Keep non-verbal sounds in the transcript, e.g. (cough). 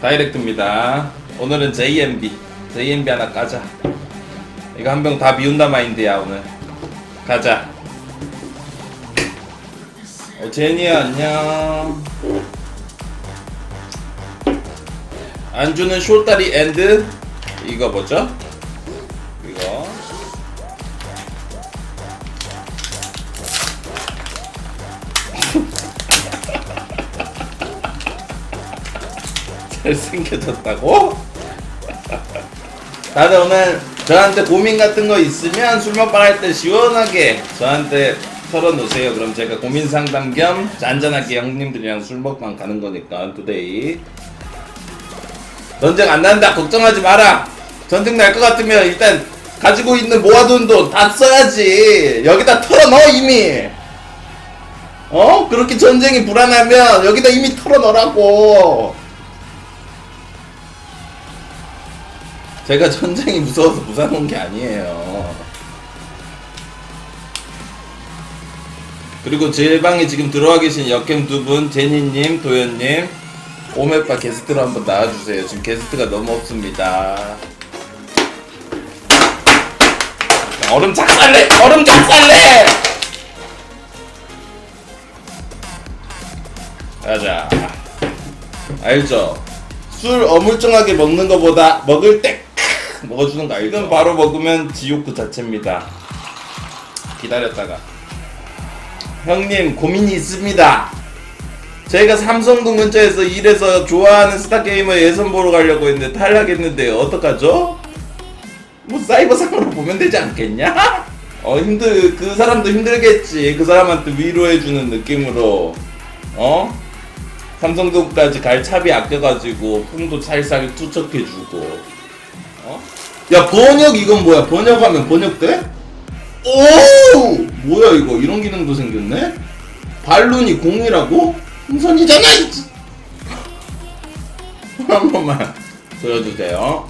다이렉트입니다. 오늘은 J&B. J&B 하나 까자. 이거 한 병 다 비운다 마인드야, 오늘. 가자. 어, 제니야, 안녕. 안주는 숏다리 and. 이거 뭐죠? 잘생겨졌다고? (laughs) 다들 오늘 저한테 고민 같은 거 있으면 술 먹방 할 때 시원하게 저한테 털어놓으세요. 그럼 제가 고민 상담 겸 잔잔하게 형님들이랑 술 먹방 가는 거니까 today. 전쟁 안 난다. 걱정하지 마라. 전쟁 날 것 같으면 일단 가지고 있는 모아둔 돈 다 써야지. 여기다 털어넣어 이미. 어? 그렇게 전쟁이 불안하면 여기다 이미 털어넣으라고. 제가 전쟁이 무서워서 무사놓은 게 아니에요. 그리고 제 방에 지금 들어와 계신 역캠 두 분, 제니님, 도현님, 오메빠 게스트로 한번 나와주세요. 지금 게스트가 너무 없습니다. 얼음 작살래! 얼음 작살래! 가자. 알죠? 술 어물쩡하게 먹는 것보다 먹을 때 (laughs) 먹어주는 거 알죠? 지금 바로 먹으면 지옥 그 자체입니다. 기다렸다가. 형님 고민이 있습니다. 저희가 삼성동 근처에서 일해서 좋아하는 스타게이머 예선 보러 가려고 했는데 탈락했는데 어떡하죠? 뭐 사이버상으로 보면 되지 않겠냐? 어 힘들 그 사람도 힘들겠지 그 사람한테 위로해주는 느낌으로 어? 삼성동까지 갈 차비 아껴가지고 풍도 살살 투척해주고 어? 야 번역 이건 뭐야 번역하면 번역돼? 오 뭐야 이거 이런 기능도 생겼네? 발룬이 공이라고? 풍선이잖아. (laughs) 한 번만 (laughs) 보여주세요